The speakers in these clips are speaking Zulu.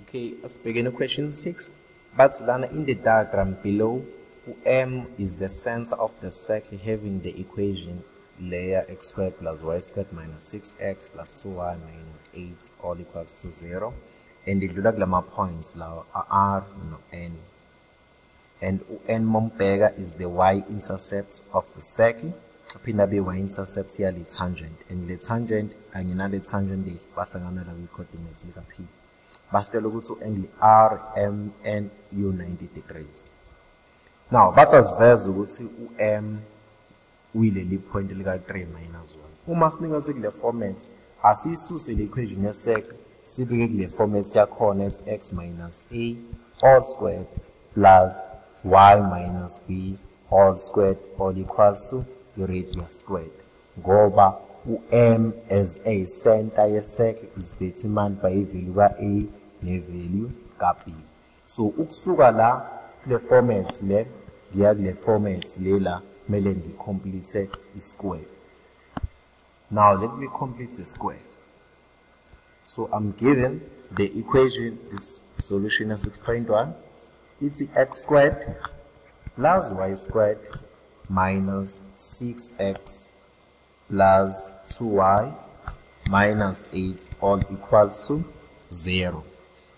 Okay, let's begin question 6. But lana in the diagram below, M is the center of the circle having the equation layer x squared plus y squared minus 6x plus 2y minus 8 all equals to 0. And idlula kulama points lawa R no N. And N mombheka is the y-intercept of the circle. Aphinda be y-intercept yale tangent. And the tangent kanye nale tangent bahlangana la kwi-coordinates lika P. basitshela ukuthi u-angle r m n u 90 degrees. Now bathi asiveze ukuthi u-m uyileli point lika-3 minus 1 uma sinikezwe kule format asiyisuse le equation yesecond sibeke kule format yakhona ethi x minus a all squared plus y minus b all squared all equals to i-radius squared. Ngoba u-m as a center yesecond is determined by ivalue ka-a nevalue ka-b so ukusuka la kule format le ngiya kule format le la kumele ngicomplete i-square. Now let me complete the square so i'm given the equation this solution of 6.1 it's x squared plus y squared minus 6x plus 2y minus 8 all equals to 0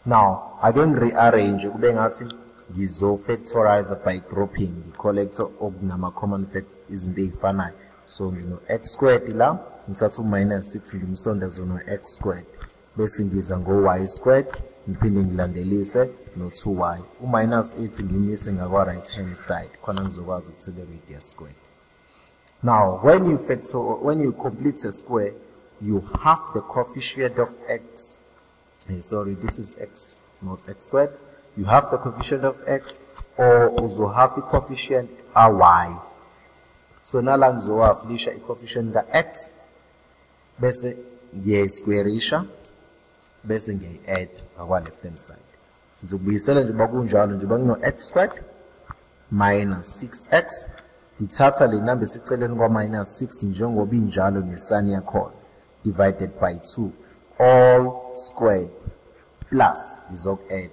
now ake ngi-rearrange kube ngathi ngizo-factorize by grouping. Ngi-collector okunama-common fact izinto ey'fanayo. So ngino-x squared la ngithatha u-minus 6 ngimsondeze no-x squared. Bese ngiza ngo-y squared ngiphinde ngilandelise no-2y u-minus 8 ngimise ngakwa-right hand side. Khona ngizokwazi ukuthola i-radius squared. Now when you factor when you complete a square you have the coefficient of x sorry this is x not x squared. You have the coefficient of x or uzohave i-coefficient a-y so nala ngizowafilisha i-coefficient ka-x bese ngiyayisquarisha bese ngiyayi-add ngakwa-left hand side. Ngizokubuyisela njengoba kunjalo njengoba ngino-x squared minus 6x ngithatha le number eseceleni kwa-minus 6 njengoba injalo nesani yakhona divided by 2 all squared plus izoku-add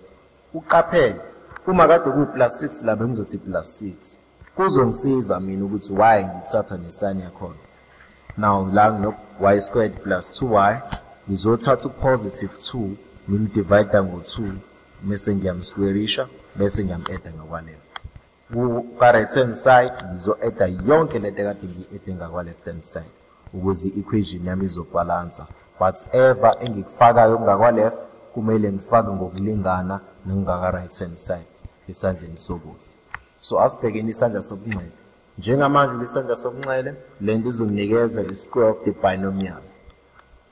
uqaphele uma kade kuyi-plus 6 la bengizothi plus 6 kuzongisiza mina ukuthi y ngithatha nesani yakhona. Now la ngino-y squared plus 2y ngizothatha u-positive 2 ngimdivida ngo-2 bese ngiyamsquarisha bese ngiyam-edda ngakwa-left. Ka-right hand side ngizo-edda yonke lento ekade ngiyi-edde ngakwa-left hand side ukuze i-equation yami izobhalansa whatever engikufakayo okungakwa-left kumele ngifake ngokulingana nokungaka-right hand side esandleni sokudla. So asibhekeni isandla sobunxele. Njengamanje lesandla sobunxele le nto izonginikeza i-square of the binomial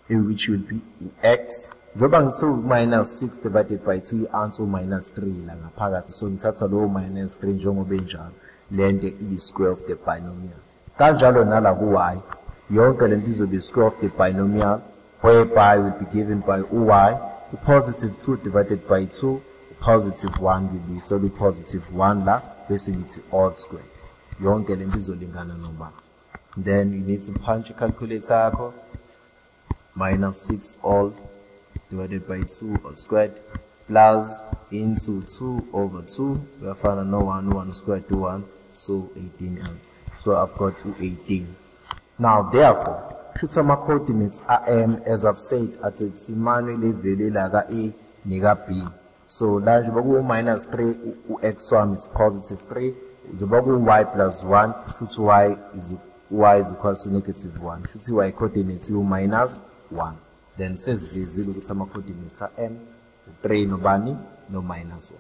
which will be x. Njengoba ngithe u-minus 6 divided by 2 i-answer u-minus 3 la ngaphakathi so ngithatha lowo minus 3 njengoba enjalo le nto iyi-square of the binomial. Kanjalo nala ku-y yonke le nto izobe i-square of the binomial whereby will be given by uy the 2 divided by 2 the 1 will be, so the 1 la bese ngithi all squared. Yonke le nto izolingana noma. Then you need to punch your calculator minus 6 all divided by 2 all squared plus into 2 over 2 uyafana no 1 1 squared to 1 so 18 answer so i've got 18 now therefore shoot ama-coordinates a-m as i've said adetermine le value la ka-a neka-b so la njengoba kuwu-minus 3 u-x wami is positive 3 njengoba kuwu-y plus 1 futhi y is y is equal to negative 1 futhi y coordinates iwu-minus 1 then sezivezile ukuthi ama-coordinates a-m u-3 nobani no-minus 1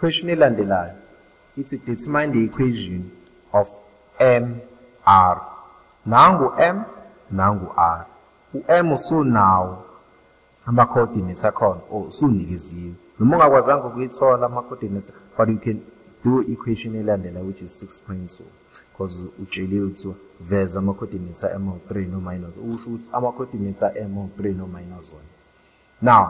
question elandelayo ithi determine the equation of m r. nangu m nangu r. U-m usunawo ama-coordinates akhona or usunikeziwe. Noma ungakwazanga ukuyithola ama-coordinates but you can do equation elandela which is 6.2 because utsheliwe ukuthi veza ama-coordinates a-m awu-3 no-minus usho ukuthi ama-coordinates a-m awu-3 no-minus 1 now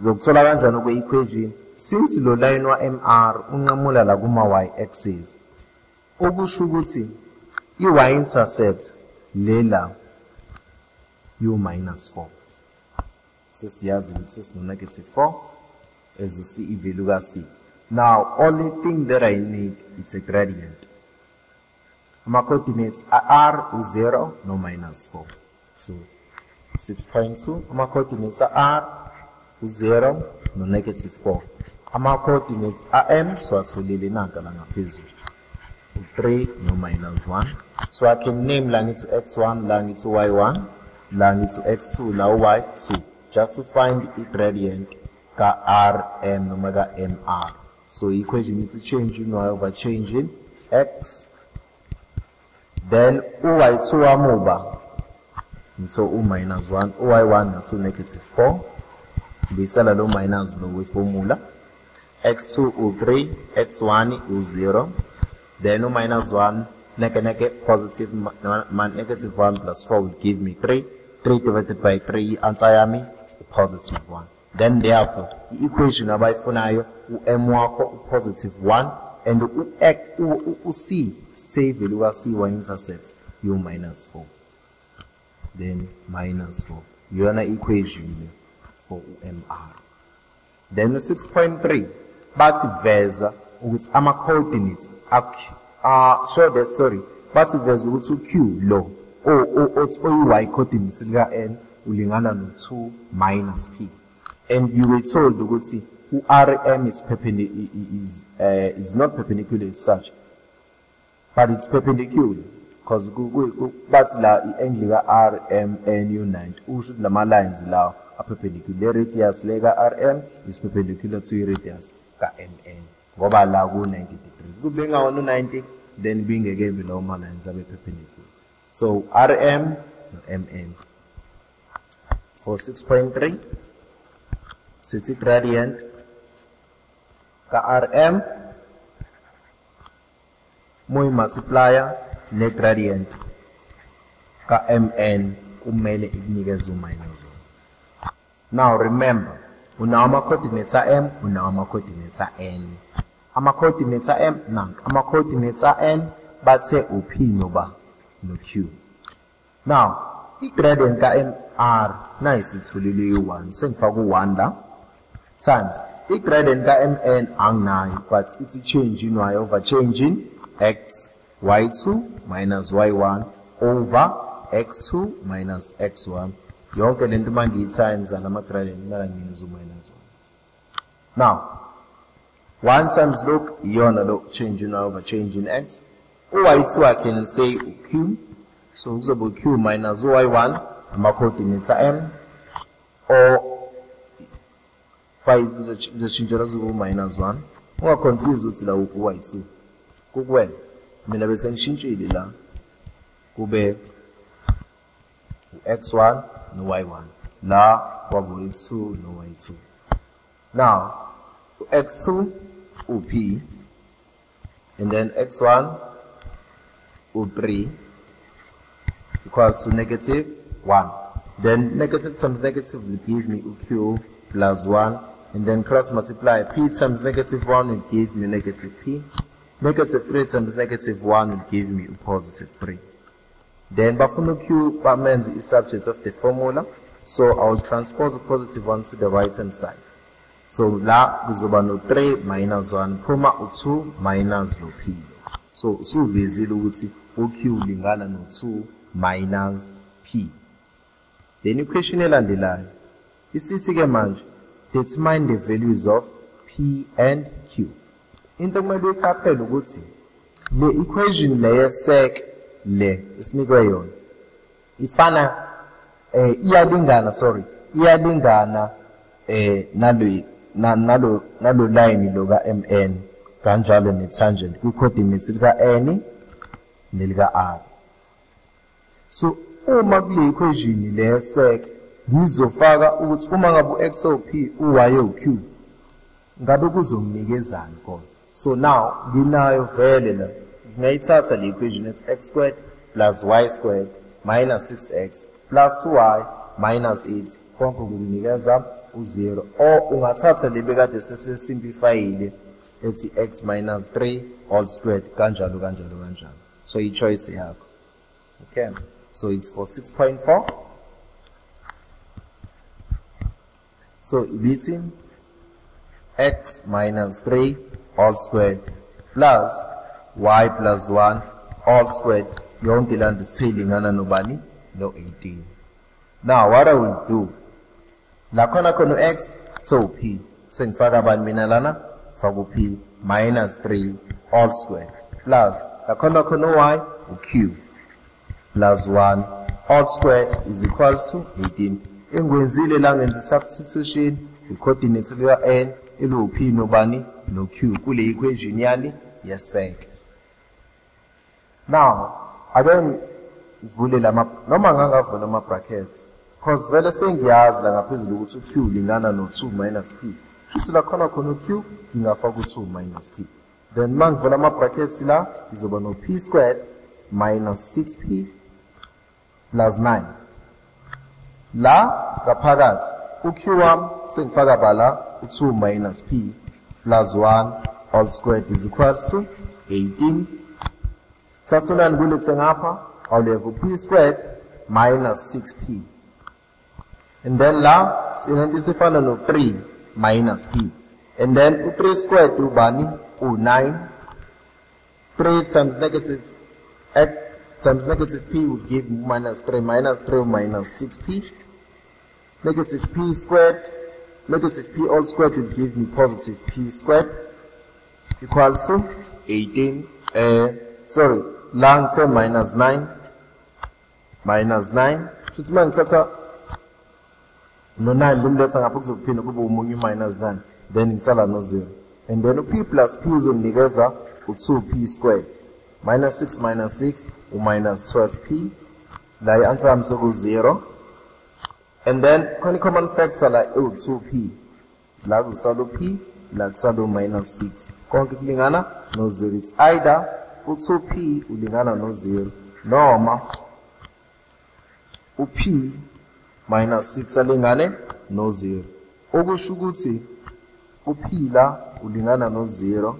uzokuthola kanjani kwe-equation since lo line wa-mr unqamula la kuma-y axis okusho ukuthi i-y intercept lela u-minus 4 sesiyazi ukuthi sesino-negative 4 as you see i-value ka-c. Now only thing that i need it's a gradient. Ama-coordinates a-r u-0 no-minus 4 so 6.2 ama-coordinates a-r u-0 no-negative 4 ama-coordinates a-m siwatholile nanka la ngaphezulu. U-3 no-minus 1 so i can name la ngithi x1 la ngithi y1 la ngithi x2 la y2 just to find the gradient ka-rm noma ka-mr so i-equation ithi change in y over change in x then u-y2 wamuba ngitho u-minus 1 u-y1 ngathi u-negative 4 ngibuyisela lo minus lo wefomula x2 u-3 x1 u-0 then u-minus 1 neke negative 1 plus 4 will give me 3 3 divided by 3 i-answer yami positive 1 then therefore the equation abayifunayo u-m wakho u-positive 1 and u-c sithe ivalue ka-c wa-intercept yu-minus 4 then minus 4 iyona equation le for u-mr then u-6.3 bathi veza ukuthi ama-coordinates uh, that sorry. Bathi veza ukuthi u-q lo oyi-y coordinates lika-n ulingana no-2 minus p. And you were told ukuthi u-rm is, is, uh, is not perpendicular as such but it's perpendicular. Because bathi la i-angle ka-rm nu 90 usho ukuthi lama-lines lawa a-perpendicular le radius le ka-rm is perpendicular to i-radius ka-mn ngoba la ku-90 degrees. Kube ngawona u-90 then bingekebe lawo ma-lines abe-perpendicular so rm no-mn for 6.3 sithi gradient ka-rm muyi-multiplier ne-gradient ka-mn kumele ikunikeze u-minus 1 now remember unawo ama-coordinates a-m unawo ama-coordinates a-n ama-coordinates a-m nanka ama-coordinates a-n bathe u-p noba no-q. Now i-gradient ka-mr nayisitholile u-1 sengifaka u-1 la times i-gradient ka-mn anginayo but ithi change in y over change in x y2 minus y1 over x2 minus x1 yonke lento uma ngiyi-times alama-gradient kumele ngiyenze u-minus 1 now One times loop, yana loop, changing over, changing x. Oy2 I can say q. So example q minus y one, my coordinates are m. Or y2 the zochinjela kuzoba minus 1. Ungaconfuse ukuthi la uy2. Kukuwena. Mina bese ngishintshile la. Kube x1 no y1. La kwabo x2 no y2. Now, x2 u-p and then x1 u-3 equals to negative 1 then negative times negative will give me q plus 1 and then cross multiply p times negative 1 will give me negative p. Negative 3 times negative 1 will give me a positive 3 then bafuna q means i-subject of the formula so i will transpose a positive 1 to the right hand side so la kuzoba no-3 minus 1 phuma u-2 minus lo p so usuvezile ukuthi uq ulingana no-2 minus p. Then iquestion elandelayo isithi-ke manje determine the values of p and q. Into kumele uyiqaphele ukuthi le equation le yesec le esinikwe yona ifana eh iyalingana sorry iyalingana eh nalo nalo nalo line lo ka MN kanjalo ne tangent kwi coordinates lika n nelika r. So uma kule equation le sec ngizofaka ukuthi uma ngabe u-x o-p u-y o-q ngabe kuzonginikezani khona. So now nginayo vele la ngiyayithatha le equation ethi x squared plus y squared minus 6x plus 2y minus 8 konke kunginikeza u-0 or ungathatha le bekade sesesimplifyile ethi x minus 3 all squared kanjalo kanjalo kanjalo. So i-choice yakho. Okay? So it's for 6.4 so ibithi x minus 3 all squared plus y plus 1 all squared yonke laa nto sithe ilingana nobani? No-18 now what i will do la khona khona u-x sithe u-p sengifaka abani mina lana faka u-p minus 3 all squared plus. La khona khona u-y u-q plus 1 all squared is equals to 18 engikwenzile la ngenza i-substitution i-coordinate lika-n ilu-p nobani no-q. Kule equation yani yeseke now ake ngivule lama noma ngangavula ama-brackets cause vele sengiyazi la ngaphezulu ukuthi u-q lingana no-2 minus p. Shuthi la khona khona u-q ngingafaka u-2 minus p. Then ma ngivula ama-brackets la ngizoba no-p squared minus 6p plus 9 la ngaphakathi u-q wami sengifaka bala u-2 minus p plus 1 all squared is equals to 18 thatholani kulethe ngapha awuleva u-p squared minus 6p and then la sinento esifana no-3 minus p. And then u-3 squared ubani u-9 3 times negative x times negative p would give minus 3 minus 3 minus 6p negative p squared negative p all squared would give me positive p squared equals to 18 uh, sorry la ngithe minus 9 minus 9 futhi uma ngithatha no-9 ngimletha ngapha kuzophinde kube umunye u-minus 9 then ngisala no-0 and then u-p plus p uzonginikeza u-2p squared. Minus 6 minus 6 u-minus 12p la i-answer yami seku-0 and then khona i-common factor la ewu-2p la kuzosala u-p la kusala u-minus 6 konke kulingana no-0 it's either u-2p ulingana no-0 noma u-p minus 6 alingane no-0 okusho ukuthi u-p la ulingana no-0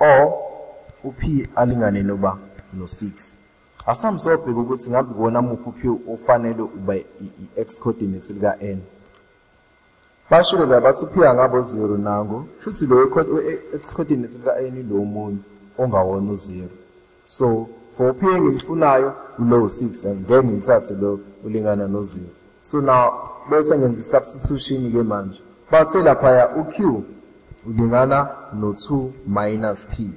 or u-p alingane noba no-6 asamsobheka ukuthi ngabe kuwona muphi u-p ofanele uba i-x coordinate lika-n bashilo la bathi u-p angabo 0 nango futhi lo x coordinate lika-n lo munye ongawona u-0 so for u-p engimfunayo ulow 6 and ngeke ngimthathe lo ulingana no-0 so now bese ngenza i-substitution-ke manje. Bathe laphaya u-q ulingana no-2 minus p.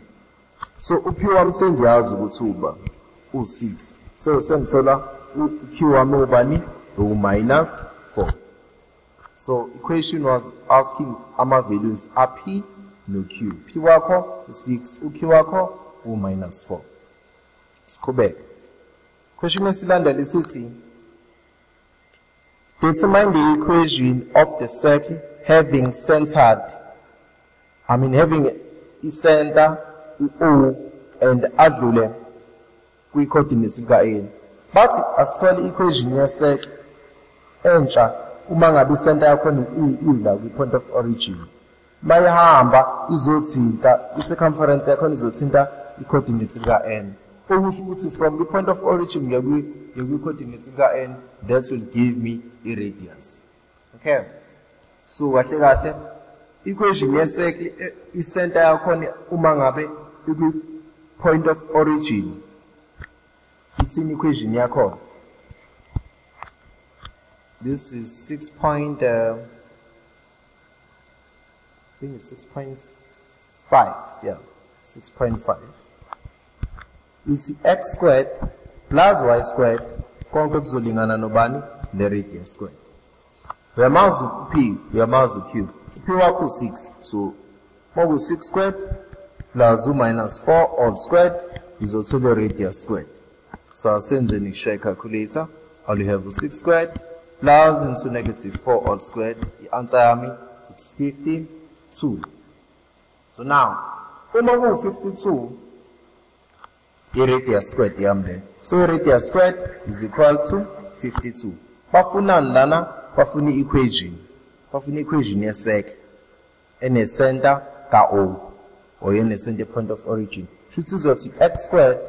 So u-p wami sengiyazi ukuthi uba u-6 so sengithola u-q wami ubani? U-minus 4 so equation was asking ama-values a-p no-q. P wakho u-6 u-q wakho u-minus 4 siqhubeke. Question esilandela isithi determine the equation of the circle having centered I mean having i-center u-o and adlule kwi-coordinates lika-a bathi asithole i-equation yeseke entsha uma ngabe i-center yakhona ila kwi-point of origin. Mayihamba izothinta i-circumference yakhona izothinta i-coordinates lika-n from kwi-point of origin ngiya kwi-coordinates lika-n that will give me i-radius okay? So kahle kahle equation yesekle i-center yakhona uma ngabe ikwi-point of origin It's ithini equation yakhona. This is 6 point uh, I think it's 6.5 yeah 6.5 ithi x squared plus y squared. Konke kuzolingana nobani? Ne-radius squared. Uyamazi u-p uyamazi u-q u-p wakho u-6 so maku-6 squared plus u-minus 4 all squared izothola i-radius squared. So asenzeni i-share calculator. All you have u-6 squared plus into negative 4 all squared. I-answer yami it's 52 so now uma kuwu-52 i-radius squared le so i-radius squared is equals to 52 bafunani lana bafuna i-equation bafuna i-equation yeseke ene-center ka-o or ene-center point of origin. Shuthi izothi x squared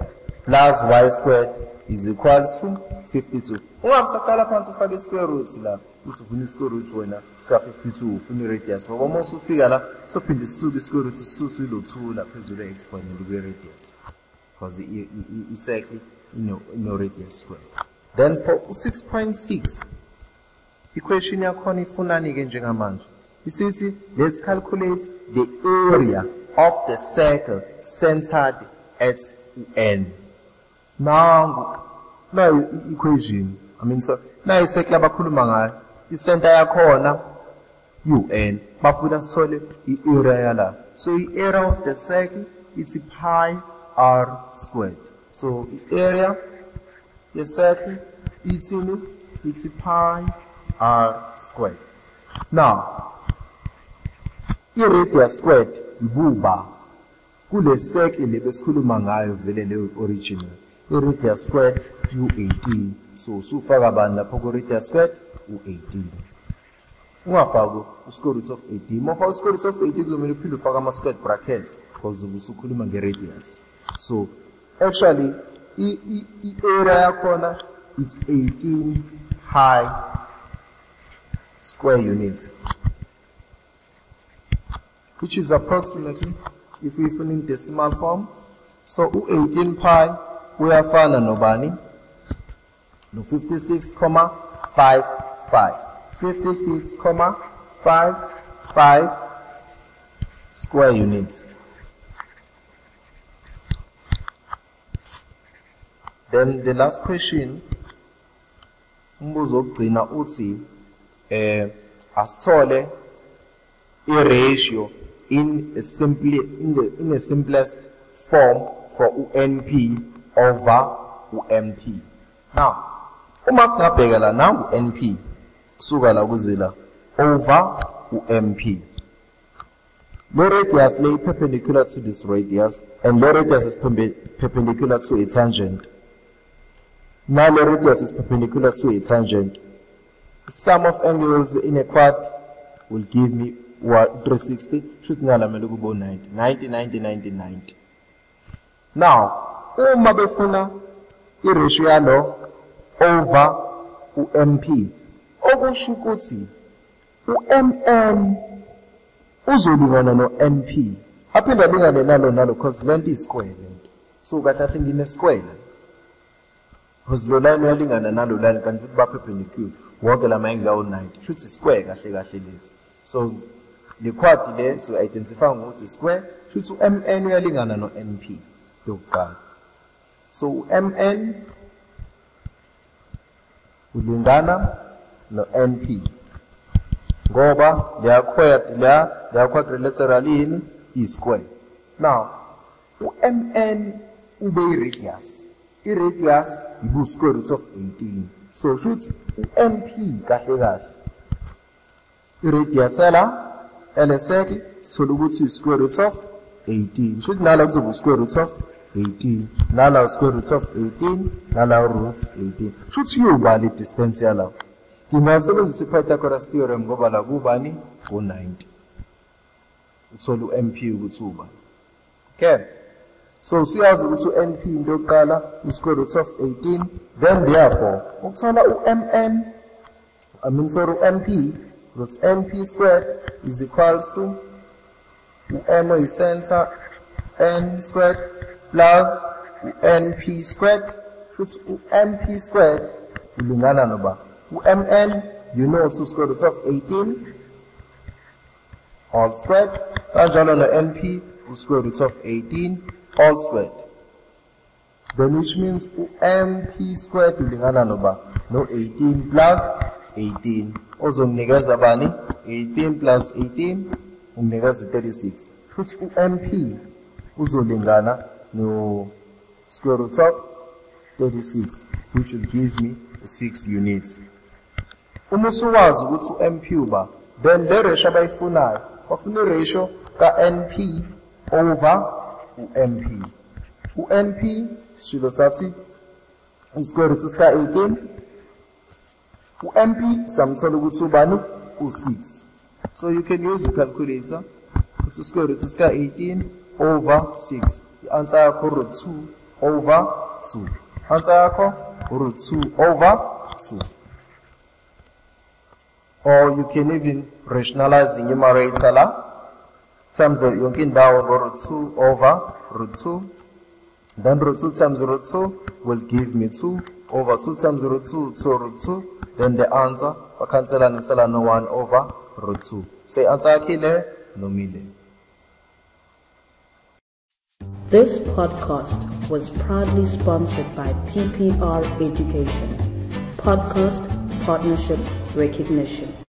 plus y squared is equals to 52 ungabe saqala phansi ufake i-square root la. Uthi ufuna i-square root wena sika-52 ufuna i-radius ngoba uma usufika la sophinde sisuke i-square root sisuse ilo 2 la phezulu e-exponent kwe-radius because i-circle ino-radius square then for 6.6 equation yakhona ifunani-ke njengamanje? Isithi let's calculate the area of the circle centered at n. Nangu nayo i-equation i mean so nayo i-circle abakhuluma ngayo i-center yakhona un bafuna sithole i-area yala. So i-area of the circle ithi pi r squared. So i-area ye-circle ithini ithi pi r squared. Now i-radius squared ibuba kule circle le besikhuluma ngayo vele leyo original. I-radius squared u18 so usufaka bani lapho ku-radius squared? u18 ungafaki u-square root of 18 uma ufaka u-square root of 18 kuzomele uphinde ufake ama-squared bracket because ube usukhuluma nge-radius. So actually i-area yakhona it's 18 high square units which is approximately if we fill in decimal form so u-18 pi uyafana nobani? No 56,55 56,55 square units then the last question umbuzo wokugcina uthi eh asithole i-ratio in a simply in the in a simplest form for UNP over UMP. Now, uma singabheka la na UNP kusuka la kuzila over UMP. Lo radius lay perpendicular to this radius and lo radius is perpendicular to a tangent. Now the radius is perpendicular to a tangent. Sum of angles in a quad will give me what 360 shuthi ngalamele kube 90 90 90 90 90 now uma befuna i-ratio yalo over u-MP okusho ukuthi u-MN uzolingana no-NP aphinde alingane nalo nalo because lento isquare lento so kahle kahle ngine-square because lo line uyalingana nalo line kanti futhi ba-perpendicular wonke la ma-angle awo-90 shuthi square kahle kahle lesi. So le quad le so-identify ngokuthi square shuthi u-mn uyalingana no-np yokuqala. So u-mn ulingana no-np ngoba leya quad leya leya quadrilateral yini i-square. Now u-mn ube i-radius. I-radius ibu-square root of 18 so shuthi u-np kahle kahle. I-radius yala LSEC sithola ukuthi square root of 18 shuthi nala kuzoba square root of 18 nala square root of 18 nala root 18 shuthi uyobala i-distance yala ngingasebenzisa i-pythagoras theorem ngoba la kubani? Ku-90 uthola u-mp ukuthi uba okay? So usuyazi ukuthi u-np into yokuqala u-square root of 18 then therefore ukuthola u-mn I mean sorry u-mp that mp squared is equals to m is center n squared plus np squared. Futhi mp squared ulingana noba umn you know two square root of 18 all squared kanjalo no-np square root of 18 all squared. Then which means ump squared ulingana noba? No-18 plus 18 ozonginikeza bani? 18 plus 18 unginikeza 36 futhi u-mp uzolingana no square root of 36 which will give me 6 units. Uma usuwazi ukuthi u-mp uba then le ratio abayifunayo bafuna i-ratio ka-np over u-mp u-np sishilo sathi i-square root sika-18 u-mp samthola ukuthi ubani? U-6 so you can use i-calculator uthi square root sika-18 over 6 i-answer yakho root 2 over 2 answer yakho root 2 over 2 or you can even rationalize the numerator la. Times yonke indawo ngo-root 2 over root 2 then root 2 times root 2 will give me 2 over 2 times root 2 2 root 2 then the answer bakhansela ngisela no 1 over root 2 so i-answer yakhe ile nomile This podcast was proudly sponsored by PPR Education. Podcast Partnership Recognition.